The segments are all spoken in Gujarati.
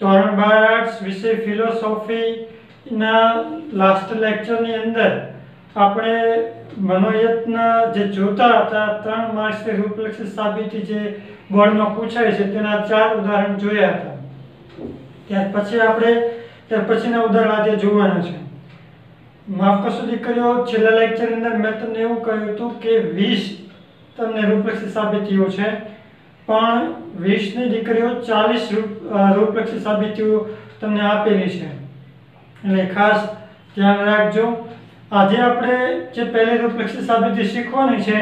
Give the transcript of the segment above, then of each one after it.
ધોરણ બાર આર્ટ્સ વિષય ફિલોસોફીના લાસ્ટ લેક્ચરની અંદર આપણે મનોયત્ન જે જોતા હતા, ત્રણ માર્ક્સની રૂપલક્ષી સાબિતી જે બોર્ડમાં પૂછાય છે, તેના ચાર ઉદાહરણ જોયા હતા. ત્યાર પછી આપણે, ત્યાર પછીના ઉદાહરણ આજે જોવાના છે. માફ કરશો દીકરીઓ, છેલ્લા લેક્ચરની અંદર મેં તમને એવું કહ્યું હતું કે વીસ તમને રૂપલક્ષી સાબિતીઓ છે. પણ વીસની દીકરીઓ ચાલીસ રૂપલક્ષી સાબિતીઓ તમને આપેલી છે. એટલે ખાસ ધ્યાન રાખજો. આજે આપણે જે પહેલી રૂપલક્ષી સાબિતી શીખવાની છે,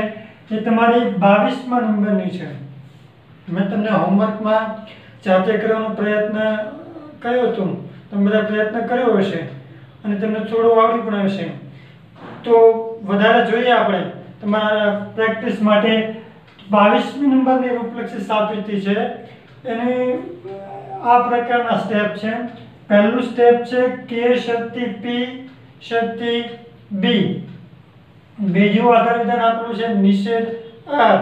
એ તમારી બાવીસમા નંબરની છે. મેં તમને હોમવર્કમાં જાતે કરવાનો પ્રયત્ન કર્યો હતો. તમે બધા પ્રયત્ન કર્યો હશે અને તમને થોડું આવડી પણ હશે. તો વધારે જોઈએ આપણે તમારા પ્રેક્ટિસ માટે બાવીસમી નંબરની રૂપલક્ષી સાબિતી છે. એની આ પ્રકારના સ્ટેપ છે. પહેલું સ્ટેપ છે કે શક્તિ પી શક્તિ બી બીજું આધાર વિધાન આપેલું છે નિષેધ આર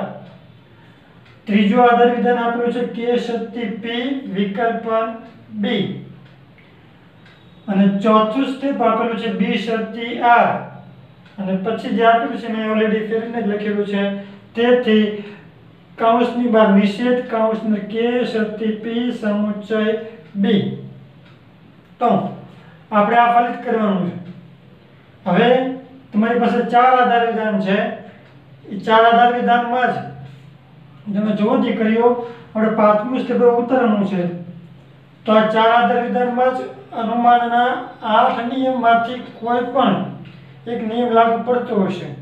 ત્રીજું આધાર વિધાન આપેલું છે કે શક્તિ પી વિકલ્પન બી અને ચોથું સ્ટેપ આપેલું છે બી શક્તિ આર અને પછી જે આપેલું છે મેં ઓલરેડી ફેરીને જ લખેલું છે. તેથી કૌંસની બહાર નિષેધ કૌંસને કે શક્તિ પી સમુચય બી તો આપણે આ ફલિત કરવાનું છે. હવે તમારી પાસે ચાર આધાર વિધાન છે. એ ચાર આધાર વિધાનમાં જ તમે જુઓ દીકરીઓ, આપણે પાંચમું સ્ટેપ ઉતરવાનું છે. તો આ ચાર આધાર વિધાનમાં જ અનુમાનના આઠ નિયમમાંથી કોઈ પણ એક નિયમ લાગુ પડતો હશે.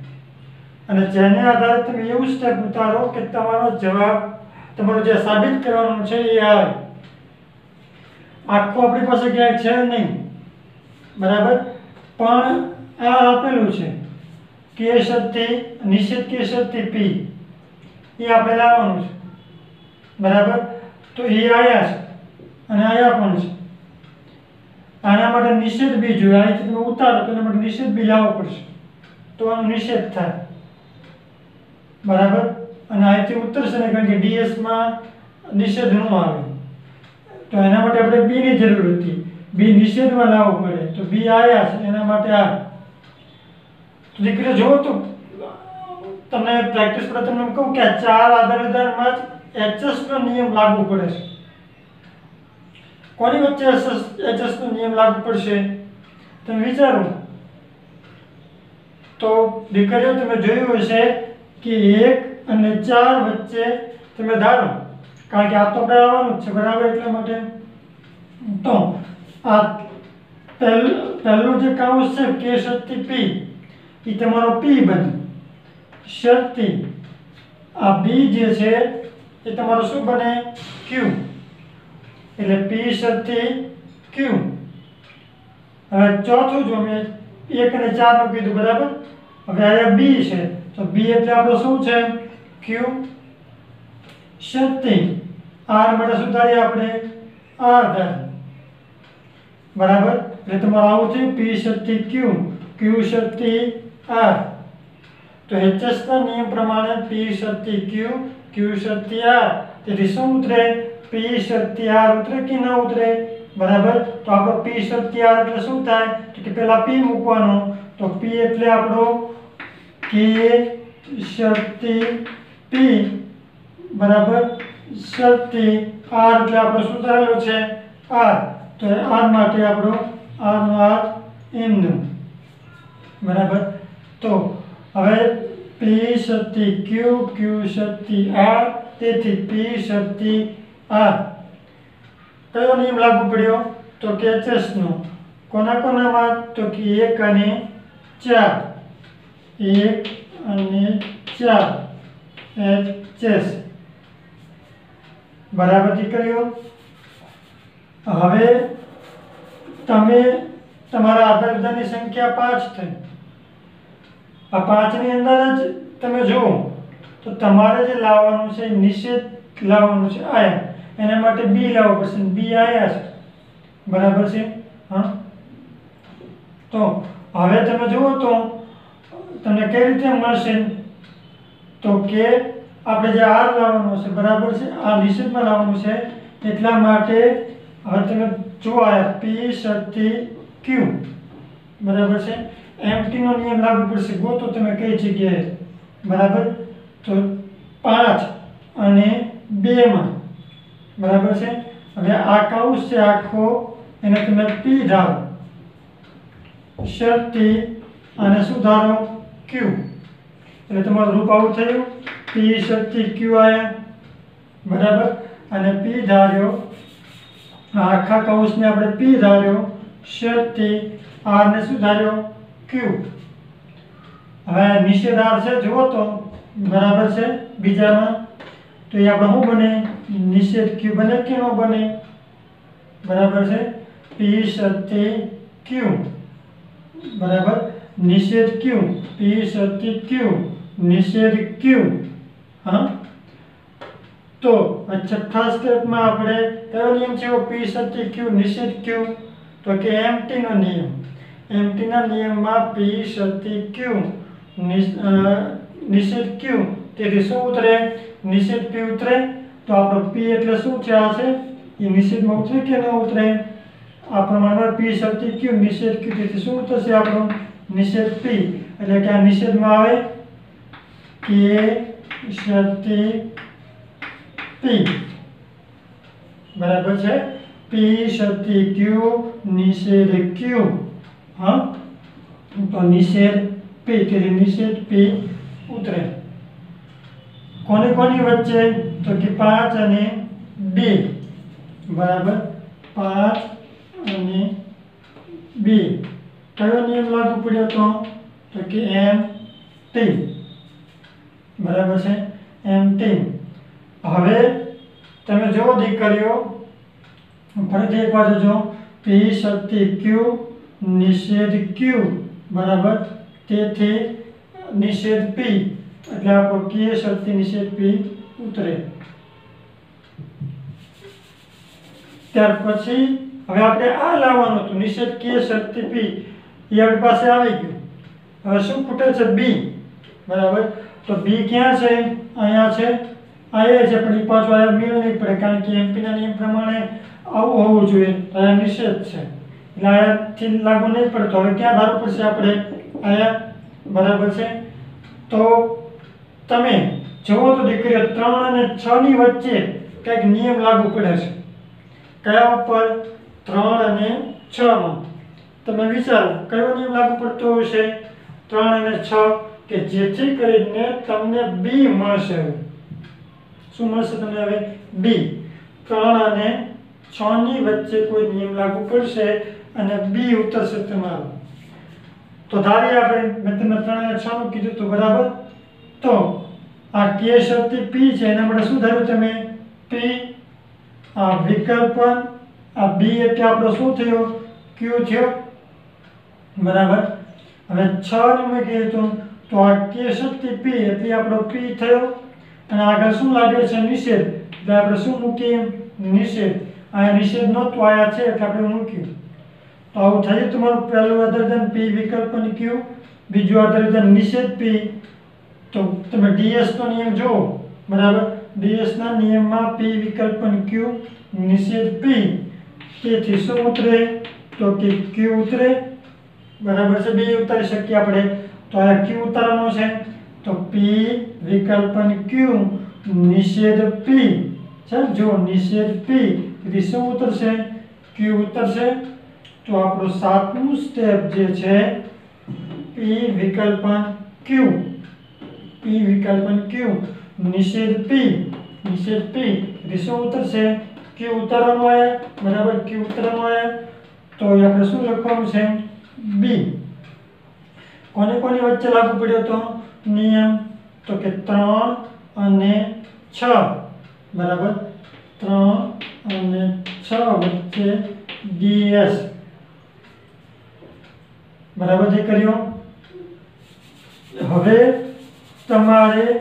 અને જેને આધારે તમે એવું સ્ટેપ ઉતારો કે તમારો જવાબ તમારો જે સાબિત કરવાનું છે એ આવે આખું આપણી પાસે ક્યાંય છે નહીં. બરાબર? પણ આ આપેલું છે. કે શક્તિ નિશ્ચિત કેસરથી પી. એ આપણે લાવવાનું છે. બરાબર? તો એ આયા છે. અને આયા પણ છે. આના માટે નિષેધ બી જોઈએ. અહીંથી તમે ઉતારો તો એના માટે નિષેધ બી લાવવો પડશે. તો આનો નિષેધ થાય. બરાબર? અને અહીંથી ઉતરશે ને, કારણ કે ડીએસમાં નિષેધ ન આવે. તો એના માટે આપણે બીની જરૂર હતી. બી નિષેધમાં લાવવું પડે. તો બી આવ્યા છે, એના માટે આ. દીકરીઓ, જુઓ તો, તમને પ્રેક્ટિસ પર તમને કહું કે ચાર આધાર આધારમાં જ એચએસનો નિયમ લાગુ પડે છે. કોની વચ્ચે એચએસ એચએસ નો નિયમ લાગુ પડશે? તમે વિચારો. તો દીકરીઓ, તમે જોયું હશે કે એક અને ચાર વચ્ચે તમે ધારો, કારણ કે આ તો આપણે જ છે, બરાબર એટલા માટે. તો આ પહેલું પહેલું જે કાઉસ છે કે શક્તિ પી એ તમારો પી બને. શક્તિ, આ બી જે છે, એ તમારો શું બને? ક્યુ એટલે પી શક્તિ ક્યુ હવે ચોથું જો મેં એક અને ચારનું કીધું, બરાબર? હવે અહીંયા બી છે. તો બી એટલે આપણો શું છે? ક્યુ શક્તિ. આર માટે સુધારીએ આપણે આર ધારી બરાબર? એટલે તમારું આવું થયું પી શક્તિ ક્યુ ક્યુ શક્તિ આર તો એચએસ ના નિયમ પ્રમાણે પી શક્તિ ક્યુ ક્યુ શક્તિ આર તેથી શું ઉતરે? પી શક્તિ આર ઉતરે કે ન ઉતરે? બરાબર? તો આપણો પી શક્તિ આર એટલે શું થાય? તો કે પહેલા પી મૂકવાનો. તો પી એટલે આપણો કે શક્તિ પી બરાબર શક્તિ આર એટલે આપણો શું થયેલો છે? આર. તો આર માટે આપણો આર નો આર એમનું બરાબર? તો હવે પી શક્તિ ક્યુ ક્યુ શક્તિ આર, તેથી પી શક્તિ આર. કયો નિયમ લાગુ પડ્યો? તો કે ચેસનો કોના કોનામાં? તો કે એક અને ચાર. એક અને ચાર. એચ ચેસ. બરાબર દીકરીઓ હવે તમે તમારા આધાર વિધાનની સંખ્યા પાંચ થઈ. આ પાંચની અંદર જ તમે જુઓ, તો તમારે જે લાવવાનું છે નિષેધ લાવવાનું છે આયા એના માટે બી લાવવું પડશે બી આયા છે. બરાબર છે? હા? તો હવે તમે જુઓ તો તમને કઈ રીતે મળશે? તો કે આપણે જે આર લાવવાનું છે, બરાબર છે? આ નિશ્ચિતમાં લાવવાનું છે. એટલા માટે હવે તમે જુઓ પી શક્તિ ક્યુ બરાબર છે? એમટીનો નિયમ લાગુ પડશે. ગોતો તમે કઈ જગ્યાએ? બરાબર? તો પાંચ અને બેમાં બરાબર છે? હવે આ કૌશ છે આખો, એને તમે પી ધારો. શક્તિ અને શું ધારો ક્યુ એટલે તમારું રૂપ આવું થયું. પી શક્તિ ક્યુ આયા. બરાબર? અને પી ધાર્યો. આખા કૌંસને આપણે પી ધાર્યો. શક્તિ આરને શું ધાર્યો? ક્યુ હવે નિષેધાર છે, જુઓ તો. બરાબર છે? બીજામાં. તો એ આપણે શું બને? નિષેધ ક્યુ બને કે ન બને? બરાબર છે? પી શક્તિ ક્યુ બરાબર? નિષેધ ક્યુ પી શક્તિ ક્યુ નિષેધ ક્યુ હા તો આ છઠ્ઠા સ્ટેપમાં આપણે કયો નિયમ છે પી શક્તિ ક્યુ નિષેધ ક્યુ તો કે એમટી નો નિયમ એમટી ના નિયમમાં પી શક્તિ ક્યુ નિષેધ ક્યુ તેથી શું ઉતરે નિષેધ પી ઉતરે તો આપણો પી એટલે શું છે આ છે એ નિષેધમાં ઉતરે કે ન ઉતરે આ પ્રમાણમાં પી શક્તિ ક્યુ નિષેધ ક્યુ તેથી શું થશે આપણો નિષેધ પી એટલે કે આ નિષેધમાં આવે કે શક્તિ પી. બરાબર છે? પી શક્તિ ક્યુ, નિષેધ ક્યુ. હા? તો નિષેધ પી તેથી નિષેધ પી ઉતરે. કોની કોની વચ્ચે? તો કે પાંચ અને બે. બરાબર? પાંચ અને બે. કયો નિયમ લાગુ પડ્યો તો તો કે એમ ટી બરાબર છે એમ ટી હવે તમે જુઓ દીકરીઓ, ફરીથી એક વાર જોજો. પી શક્તિ ક્યુ નિષેધ ક્યુ બરાબર? તેથી નિષેધ પી એટલે આપણો કે શક્તિ નિષેધ પી ઉતરે. ત્યાર પછી, હવે આપણે આ લાવવાનું હતું. નિષેધ કે શક્તિ પી એ આપણી પાસે આવી ગયું. હવે શું ખૂટે છે? બી બરાબર? તો બી ક્યાં છે? અહીંયા છે. અહીંયા છે, પણ એ પાછું આયા મેળ નહીં પડે, કારણ કે એમપીના નિયમ પ્રમાણે આવું હોવું જોઈએ. અહીંયા નિષેધ છે. એટલે અહીંયાથી લાગુ નહીં પડતો. હવે ક્યાં ધારવું પડશે આપણે? અહીંયા. બરાબર છે? તો તમે જુઓ તો દીકરીઓ, ત્રણ અને છ ની વચ્ચે કંઈક નિયમ લાગુ પડે છે. કયા ઉપર? ત્રણ અને છ માં. તમે વિચારો, કયો નિયમ લાગુ પડતો હશે ત્રણ અને છ, કે જેથી કરીને તમને બી મળશે. શું મળશે તમને હવે? બી ત્રણ અને છ ની વચ્ચે કોઈ નિયમ લાગુ પડશે અને બી ઉતરશે તમારું. તો ધારી આપણે મેં તમને ત્રણ અને છ નું કીધું તો બરાબર? તો આ કે શક્તિ પી છે, એના માટે શું ધાર્યું તમે? પી આ વિકલ્પન આ બી એટલે આપણો શું થયો? ક્યુ થયો? બરાબર? હવે છ ને મેં તો તો આ કે શક્તિ પી એથી આપણો પી થયો. અને આગળ શું લાગે છે? નિષેધ. એટલે આપણે શું મૂકીએ? નિષેધ. આ નિષેધ નહોતું આયા છે એટલે આપણે મૂક્યું તો આવું થયું તમારું પહેલું આધારધન પી વિકલ્પની ક્યુ બીજું આધારધન નિષેધ પી તો તમે ડીએસ નો નિયમ જુઓ. બરાબર? ડીએસ ના નિયમમાં પી વિકલ્પન ક્યુ નિષેધ પી તેથી શું ઉતરે? તો કે ક્યુ ઉતરે. બરાબર છે? બે ઉતારી શકીએ આપણે. તો આ ક્યુ ઉતારવાનો છે. તો પી વિકલ્પન ક્યુ નિષેધ પી છે જો નિષેધ પી તેથી શું ઉતરશે? ક્યુ ઉતરશે. તો આપણું સાતમું સ્ટેપ જે છે પી વિકલ્પન ક્યુ પી વિકલ્પન ક્યુ નિષેધ પી નિષેધ પી એટલે શું ઉતરશે? ક્યુ ઉતારવાનું આવે. બરાબર ક્યુ ઉતારવાનું આવે. તો એ આપણે શું લખવાનું છે? બી. કોને કોની વચ્ચે લાગુ પડ્યો તો? નિયમ. તો કે ત્રણ અને છ. બરાબર? ત્રણ અને છ વચ્ચે ડીએસ બરાબર જે કર્યો? હવે તમારે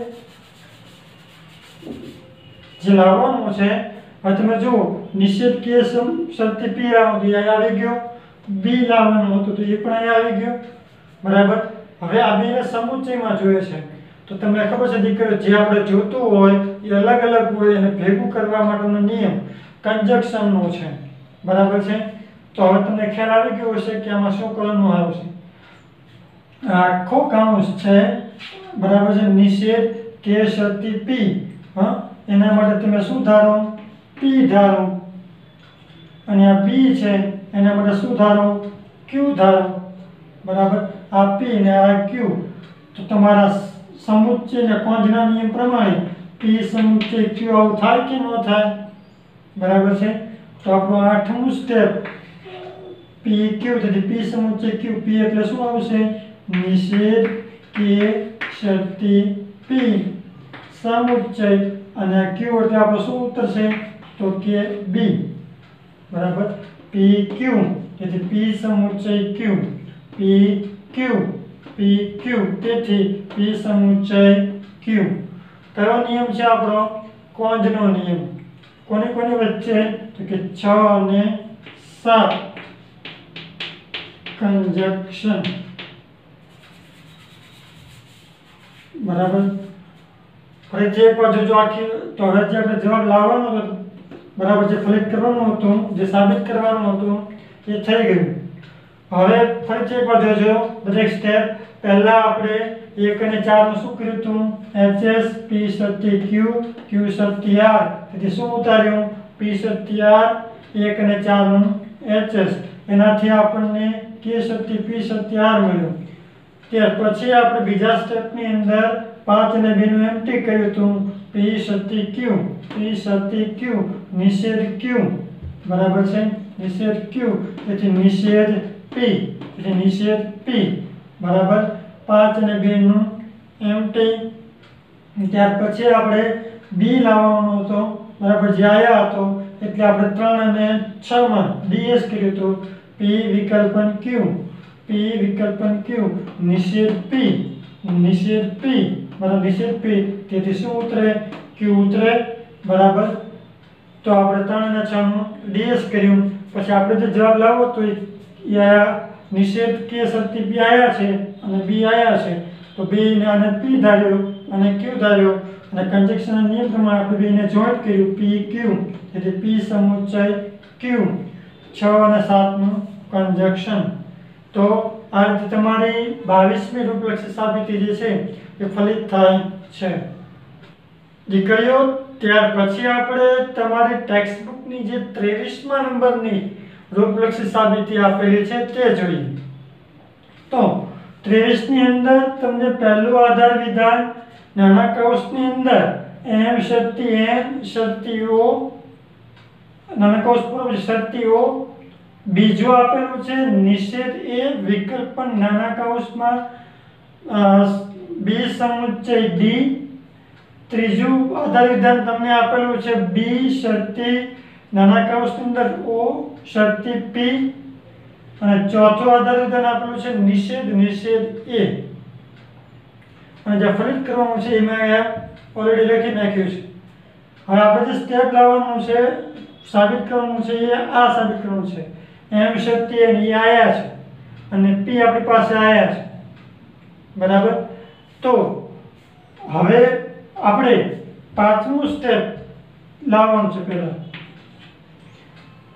જે લાવવાનું છે, હવે તમે જુઓ નિશ્ચિત કેસ શરતી પી આવી ગયો. બી લાવવાનું હતું તો એ પણ અહીંયા આવી ગયો. બરાબર? હવે આ બીને સમુચયમાં જોઈએ છે. તો તમને ખબર છે, દીકરીઓ, જે આપણે જોતું હોય એ અલગ અલગ હોય એને ભેગું કરવા માટેનો નિયમ કન્જક્શનનો છે. બરાબર છે? તો હવે તમને ખ્યાલ આવી ગયો હશે કે આમાં શું કરવાનું આવશે. આખો કાઉન્સ છે, બરાબર છે, નિષેધ કે શક્તિ પી. હા? એના માટે તમે શું ધારો? પી ધારો. અને આ પી છે એના માટે શું ધારો? ક્યુ ધારો. બરાબર? આ પી ને આ ક્યુ તો તમારા સમુચ્ચય અને કોંજના નિયમ પ્રમાણે પી સમુચ્ચય ક્યુ આવું થાય કે ન થાય? બરાબર છે? તો આપણું આઠમું સ્ટેપ પી ક્યુ તેથી પી સમુચ્ચય ક્યુ પી એટલે શું આવશે? નિષેધ કે શક્તિ પી સમુચ્ચય અને ક્યુ એટલે આપણો શું ઉત્તર છે તો કે બી બરાબર? પી ક્યુ તેથી P સમુચ્ચય Q P Q P Q તેથી પી સમુચ્ચય ક્યુ કયો નિયમ છે આપણો? કોંજનો નિયમ. કોની કોની વચ્ચે? તો કે છ અને સાત. કંજક્શન બરાબર? ફરીથી એકવાર જોજો આખી. તો હવે જે આપણે જવાબ લાવવાનો હતો બરાબર જે ફલિત કરવાનું હતું, જે સાબિત કરવાનું હતું, એ થઈ ગયું. હવે ફરીથી એકવાર જોજો, દરેક સ્ટેપ પહેલાં આપણે એક અને ચારનું શું કર્યું હતું? એચ પી સત્ય ક્યુ ક્યુ સત્ય આર તેથી શું ઉતાર્યું? પી સત્ય આર એક અને ચારનું એચ એનાથી આપણને કે સત્ય પી સત્ય આર મળ્યું. ત્યાર પછી આપણે બીજા સ્ટેપની અંદર પાંચ અને બેનું એમટી કર્યું હતું. પી સત્ય ક્યુ? પી સત્ય ક્યુ? નિષેધ ક્યુ? બરાબર છે? નિષેધ ક્યુ? તેથી નિષેધ પી. એટલે નિષેધ પી. બરાબર? પાંચ અને બેનું એમટી ત્યાર પછી આપણે બી લાવવાનો હતો. બરાબર? જે આવ્યા હતો. એટલે આપણે ત્રણ અને છ માં ડીએસ કર્યું હતું. પી વિકલ્પન ક્યુ? પી વિકલ્પન ક્યુ? નિષેધ પી. નિષેધ પી. બરાબર નિશ્ચિત પી, તેથી શું ઉતરે? ક્યુ ઉતરે, બરાબર? તો આપણે ત્રણ અને છ નું ડીએસ કર્યું. પછી આપણે જે જવાબ લાવો તો એ આયા નિષેધ કે શક્તિ બી આયા છે અને બી આયા છે. તો બી ને અને પી ધાર્યો અને ક્યુ ધાર્યો. અને કન્જેક્શનના નિયમ પ્રમાણે આપણે બેને જોઈન્ટ કર્યું પી ક્યુ એટલે પી સમુચ્ચય ક્યુ છ અને સાતનું કન્જક્શન તો આ રીતે તમારી બાવીસમી રૂપલક્ષી સાબિતી જે છે એ ફલિત થાય છે. દીકરીઓ, ત્યાર પછી આપણે તમારી ટેક્સ્ટ બુકની જે ત્રેવીસમાં નંબરની રૂપલક્ષી સાબિતી આપેલી છે તે જોઈએ. તો ત્રેવીસની અંદર તમને પહેલું આધાર વિધાન, નાના કૌશની અંદર એમ શક્તિ એમ શક્તિઓ નાના કૌશ પૂર્વ શક્તિઓ બીજું આપેલું છે નિષેધ એ વિકલ્પ પણ નાના કૌંસમાં બી સમુચ્ચય ડી. ત્રીજું આધાર વિધાન તમને આપેલું છે બી શક્તિ નાના કૌંસની અંદર ઓ શક્તિ પી. અને ચોથું આધાર વિધાન આપેલું છે નિષેધ નિષેધ એ. અને જે ફલિત કરવાનું છે એમાં અહીંયા ઓલરેડી લખી નાખ્યું છે. હવે આપણે જે સ્ટેપ લાવવાનું છે, સાબિત કરવાનું છે એ આ સાબિત કરવાનું છે. એમ શક્તિ એ આયા છે. અને પી આપણી પાસે આયા છે. બરાબર? તો હવે આપણે પાંચમું સ્ટેપ લાવવાનું છે પહેલા.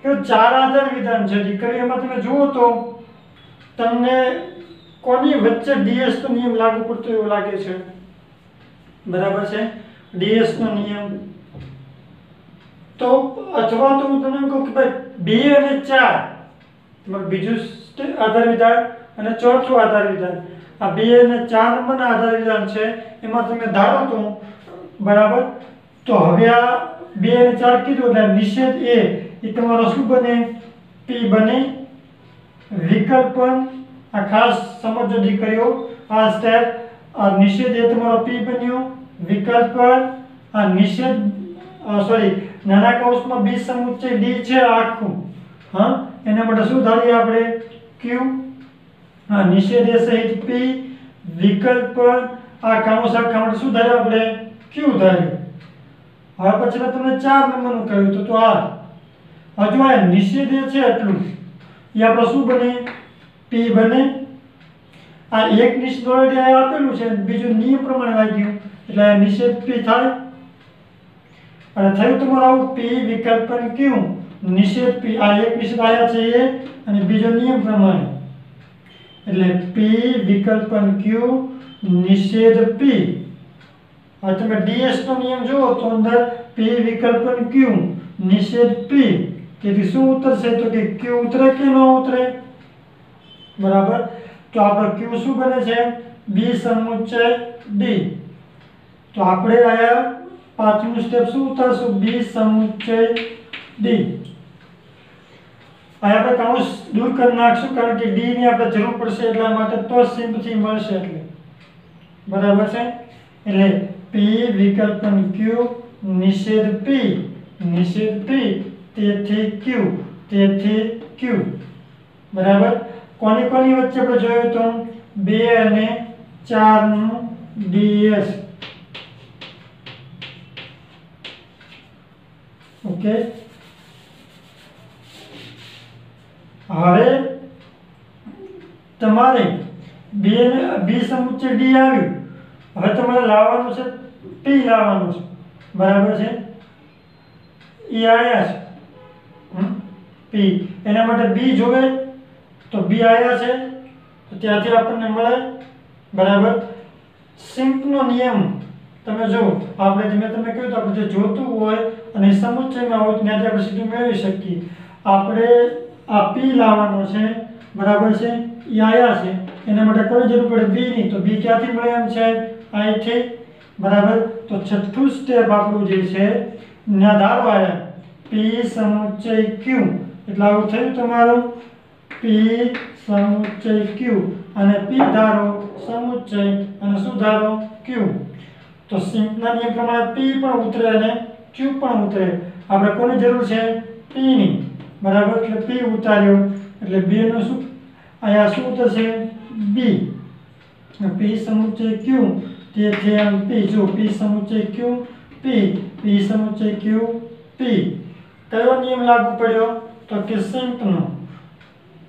કે ચાર આધાર વિધાન છે દીકરી એમાં તમે જુઓ તો તમને કોની વચ્ચે ડીએસ નો નિયમ લાગુ પડતો એવું લાગે છે? બરાબર છે? ડીએસ નો નિયમ. તો અથવા તો હું તમને કહું કે ભાઈ બે અને ચાર. તમારું બીજું આધાર વિધાન અને ચોથું આધાર વિધાન. આ બે અને ચાર નંબરના આધારે વિધાન છે. એમાં તમે ધારો તો, બરાબર? તો હવે આ બે અને ચાર કીધું એટલે નિષેધ એ એ તમારો શું બને? પી બને. વિકલ્પન, આ ખાસ સમજો દીકરીઓ, આ સ્ટેપ આ નિષેધ એ તમારો પી બન્યો. વિકલ્પન, આ નિષેધ સોરી નાના કૌંસમાં બી સમુચ્ચય ડી છે આખું. હા? એના માટે શું ધારીએ આપણે? ક્યુ હા, નિષેધ સહિત પી, વિકલ્પ આ આખા માટે શું ધાર્યું આપણે ક્યુ ધાર્યું હવે પછી તમને ચાર નંબરનું કહ્યું હતું, તો આ. હજુ આ નિષેધ છે એટલું. એ આપણે શું બને? પી બને. આ એક નિષેધ ઓલરેડી આ આપેલું છે, બીજું નિયમ પ્રમાણે વાગ્યું એટલે નિષેધ પી થાય. અને થયું તમારું આવું પી વિકલ્પ ક્યુ નિષેધ પી આ એક નિષેધ આવ્યા છે એ અને બીજો નિયમ પ્રમાણે. એટલે પી વિકલ્પન ક્યુ નિષેધ પી હવે તમે ડીએસ નો નિયમ જુઓ તો અંદર પી વિકલ્પન ક્યુ નિષેધ પી તેથી શું ઉતરશે તો કે ક્યુ ઉતરે કે ન ઉતરે? બરાબર? તો આપણો ક્યુ શું બને છે? બી સમુચ્ચય ડી તો આપણે આયા પાંચમું સ્ટેપ શું ઉતારશું? બી સમુચ્ચય ડી આ આપણે કૌંસ દૂર કરી નાખશું કારણ કે ડી ની આપણે જરૂર પડશે એટલા માટે તો સિમ્પથી મળશે એટલે. બરાબર છે? એટલે પી વિકલ્પન ક્યુ નિષેધ પી નિષેધ પી તેથી ક્યુ તેથી ક્યુ બરાબર? કોની કોની વચ્ચે આપણે જોયું તો બે અને ચારનું ડીએસ ઓકે? હવે તમારે બે બી સમુચ્ચય ડી આવ્યું હવે તમારે લાવવાનું છે પી લાવવાનું છે. બરાબર છે? એ આવ્યા છે. પી એના માટે બી જોવે તો બી આવ્યા છે. તો ત્યાંથી આપણને મળે બરાબર? સિમ્પનો નિયમ તમે જો આપણે જે મેં તમને કહ્યું તો આપણે જે જોતું હોય અને સમુચ્ચયમાં હોય ત્યાંથી આપણે સીધું મેળવી શકીએ. આપણે આ પી લાવવાનો છે, બરાબર છે? આયા છે. એના માટે કોઈ જરૂર પડે બી ની. તો બી ક્યાંથી મળે એમ છે અહીંથી બરાબર? તો છઠ્ઠું સ્ટેપ આપણું જે છે, ના ધારો આયા પી સમુચય ક્યુ એટલે આવું થયું તમારું? પી સમુચય ક્યુ અને પી ધારો સમુચય અને શું ધારો? ક્યુ તો સિમ્પના નિયમ પ્રમાણે પી પણ ઉતરે અને ક્યુ પણ ઉતરે. આપણે કોની જરૂર છે? પી ની. બરાબર એટલે પી ઉતાર્યો એટલે બે નું શું? અહીંયા શું થશે બી પી સમુચ્ચય ક્યુ તેથી આમ પી જો પી સમુચ્ચય ક્યુ પી પી સમુચ્ચય ક્યુ પી કયો નિયમ લાગુ પડ્યો? તો કે સિંકનો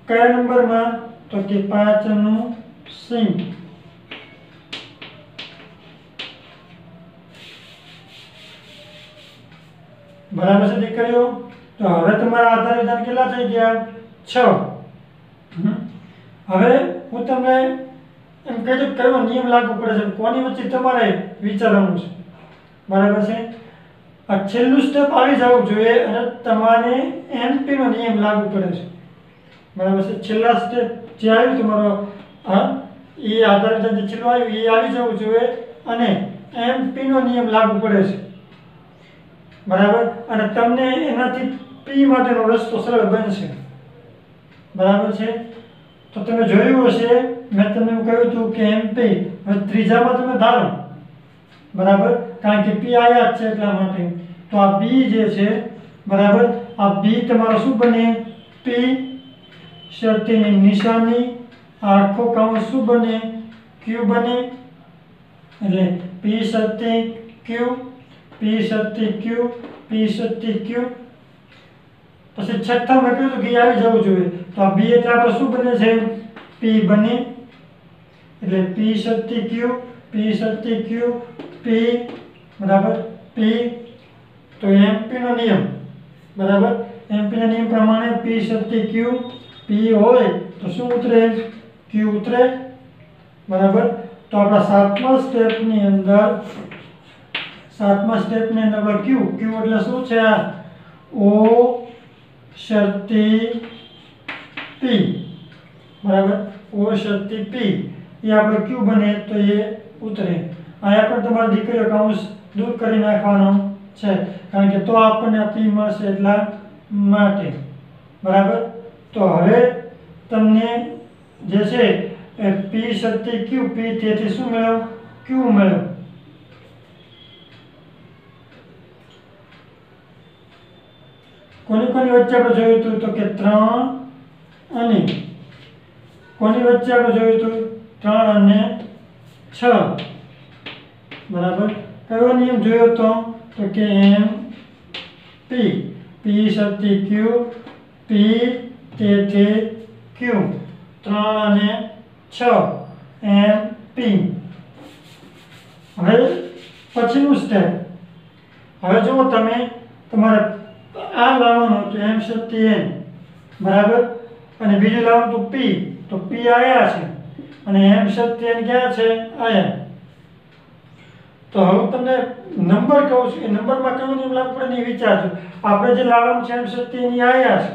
કયા નંબરમાં? તો કે પાંચનું સિંક બરાબર છે દીકરીઓ તો હવે તમારા આધાર વિધાન કેટલા થઈ ગયા? છ. હવે હું તમને એમ કહી દઉં કયો નિયમ લાગુ પડે છે? કોની વચ્ચે તમારે વિચારવાનું છે? બરાબર છે? આ છેલ્લું સ્ટેપ આવી જવું જોઈએ અને તમારે એમપીનો નિયમ લાગુ પડે છે. બરાબર છે? છેલ્લા સ્ટેપ જે આવ્યું તમારો, હા, એ આધાર વિધાન જે છેલ્લું આવ્યું, એ આવી જવું જોઈએ અને એમપીનો નિયમ લાગુ પડે છે. બરાબર? અને તમને એનાથી પી માટેનો રસ્તો સરળ બનશે. બરાબર છે? તો તમે જોયું હશે, મેં તમને એમ કહ્યું હતું કે એમ પી હવે ત્રીજામાં તમે ધારો. બરાબર? કારણ કે પી આયા જ છે એટલા માટે. તો આ બી જે છે, બરાબર? આ બી તમારો શું બને? પી શરતીની નિશાની, આખો કાઉન્ટ શું બને? ક્યુ બને. એટલે પી શક્તિ ક્યુ પી શક્તિ ક્યુ પી શક્તિ ક્યુ પછી છઠ્ઠામાં કહ્યું હતું કે એ આવી જવું જોઈએ. તો આ બી એટલે આપણે શું બને છે? પી બને. એટલે પી શક્તિ ક્યુ પી શક્તિ ક્યુ પી બરાબર પી તો એમપી નો નિયમ. બરાબર? એમપી ના નિયમ પ્રમાણે પી શક્તિ ક્યુ પી હોય તો શું ઉતરે? ક્યુ ઉતરે. બરાબર? તો આપણા સાતમા સ્ટેપની અંદર, સાતમા સ્ટેપની અંદર આપણે ક્યુ ક્યુ એટલે શું છે? આ ઓ શરતી પી. બરાબર? ઓ શક્તિ પી. એ આપણે ક્યુ બને તો એ ઉતરે. અહીંયા પણ તમારે દીકરીઓ કૌંસ દૂર કરી નાખવાનો છે. કારણ કે તો આપણને આ પી મળશે એટલા માટે. બરાબર? તો હવે તમને જે છે એ પી શક્તિ ક્યુ, પી તેથી શું મળ્યો? ક્યુ મેળવ કોની કોની વચ્ચે આપણે જોયું હતું તો કે ત્રણ અને કોની વચ્ચે આપણે જોયું હતું ત્રણ અને છ. બરાબર? કયો નિયમ જોયો તો? તો કે એમ પી પી સતી ક્યુ પી તેથી ક્યુ ત્રણ અને છ. એમ પી હવે પછીનું સ્ટેપ હવે જુઓ તમે તમારે આ લાવવાનું તો એમ સત્ય એન બરાબર? અને બીજું લાવવાનું તો પી. તો પી આયા છે. અને એમ સત્ય એન ક્યાં છે? આયા. તો હવે તમને નંબર કહું છું. એ નંબરમાં કયો નિયમ લાગુ પડે નહીં વિચારજો આપણે જે લાવવાનું છે એમ સત્ય એની આયા છે.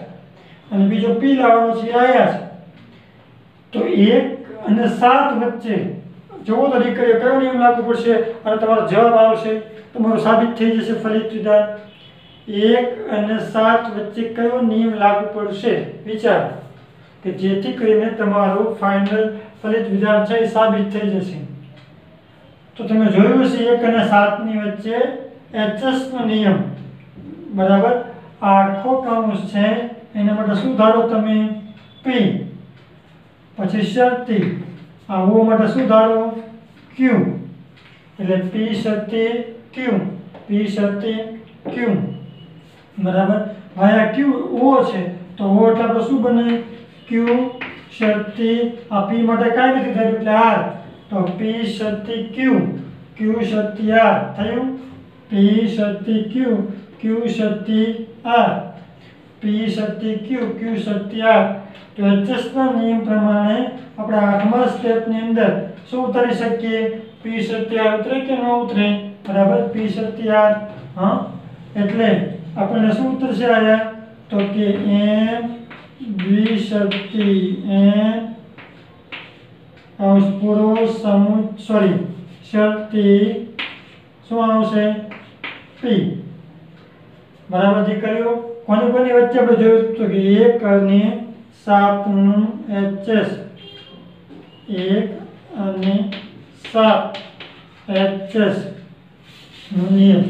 અને બીજો પી લાવવાનો છે આયા છે. તો એક અને સાત વચ્ચે જોવો તો દીકરીઓ કયો નિયમ લાગુ પડશે? અને તમારો જવાબ આવશે. તમારો સાબિત થઈ જશે ફલિત વિધાન એક અને સાત વચ્ચે કયો નિયમ લાગુ પડશે? વિચારો. કે જેથી કરીને તમારું ફાઇનલ ફલિત વિધાન છે એ સાબિત થઈ જશે. તો તમે જોયું હશે એક અને સાતની વચ્ચે એચએસ નો નિયમ. બરાબર? આખો કૌંસ છે, એના માટે શું ધારો તમે? પી પછી શરતી. આ ઓ માટે શું ધારો? ક્યુ એટલે પી શરતી ક્યુ પી શરતી ક્યુ બરાબર? ભાઈ આ ક્યુ ઓ છે. તો ઓ એટલે આપણે શું બને? ક્યુ શક્તિ આ પી માટે કાંઈ નથી થયું? એટલે આર તો પી શક્તિ ક્યુ ક્યુ શક્તિ આર થયું? પી શક્તિ ક્યુ ક્યુ શક્તિ આર પી શક્તિ ક્યુ ક્યુ શક્તિ આર તો એચએસના નિયમ પ્રમાણે આપણે આઠમા સ્ટેપની અંદર શું ઉતારી શકીએ? પી શક્તિ આર ઉતરે કે ન ઉતરે? બરાબર? પી શક્તિ આર હા? એટલે આપણને શું ઉતરશે આયા તો કે એમ દ્વિશક્તિ એમ કૌંસ પૂરો સમુ સોરી શક્તિ શું આવશે પી બરાબર દીકરીઓ કોની કોની વચ્ચે આપણે જોયું તો કે એક અને સાતનું એચએસ એક અને સાત એચએસનું નિયમ.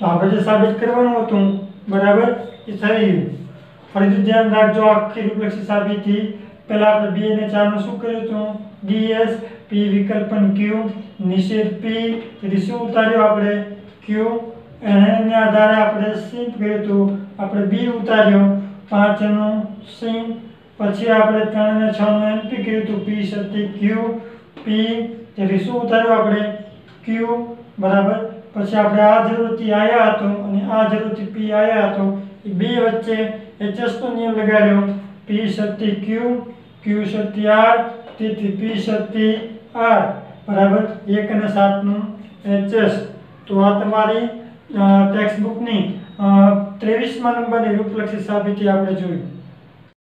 તો આપણે જે સાબિત કરવાનું હતું. બરાબર? એ થઈ ગયું. ફરીથી ધ્યાન રાખજો, આખી રૂપલક્ષી સાબિતી. પહેલાં આપણે બી અને ચારનું શું કર્યું હતું? ડીએસ પી વિકલ્પન ક્યુ નિષેધ પી તેથી શું ઉતાર્યું આપણે? ક્યુ એને આધારે આપણે સિંપ કર્યું હતું. આપણે બી ઉતાર્યો. પાંચનું સિંપ પછી આપણે ત્રણ અને છ નું એનપી કર્યું હતું. પી શક્તિ ક્યુ પી તેથી શું ઉતાર્યું આપણે? ક્યુ બરાબર? પછી આપણે આ જરૂરથી આયા હતો અને આ જરૂરથી પી આયા હતો એ બે વચ્ચે એચએસનો નિયમ લગાડ્યો. પી શક્તિ ક્યુ ક્યુ શક્તિ આર તેથી પી શક્તિ આર બરાબર? એક અને સાતનું એચએસ તો આ તમારી ટેક્સ્ટબુકની ત્રેવીસમાં નંબરની રૂપલક્ષી સાબિતી આપણે જોઈ.